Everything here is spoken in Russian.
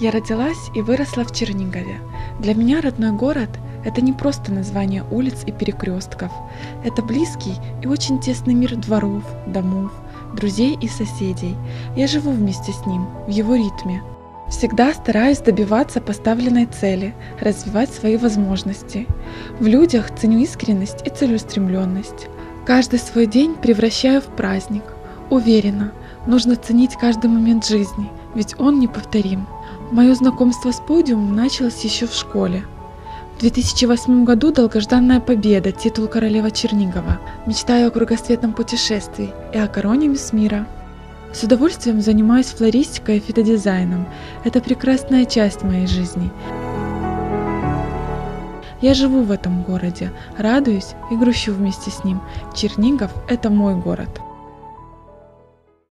Я родилась и выросла в Чернигове. Для меня родной город – это не просто название улиц и перекрестков. Это близкий и очень тесный мир дворов, домов, друзей и соседей. Я живу вместе с ним, в его ритме. Всегда стараюсь добиваться поставленной цели, развивать свои возможности. В людях ценю искренность и целеустремленность. Каждый свой день превращаю в праздник. Уверена, нужно ценить каждый момент жизни, ведь он неповторим. Мое знакомство с подиумом началось еще в школе. В 2008 году долгожданная победа, титул королева Чернигова. Мечтаю о кругосветном путешествии и о короне мисс мира. С удовольствием занимаюсь флористикой и фитодизайном. Это прекрасная часть моей жизни. Я живу в этом городе, радуюсь и грущу вместе с ним. Чернигов – это мой город.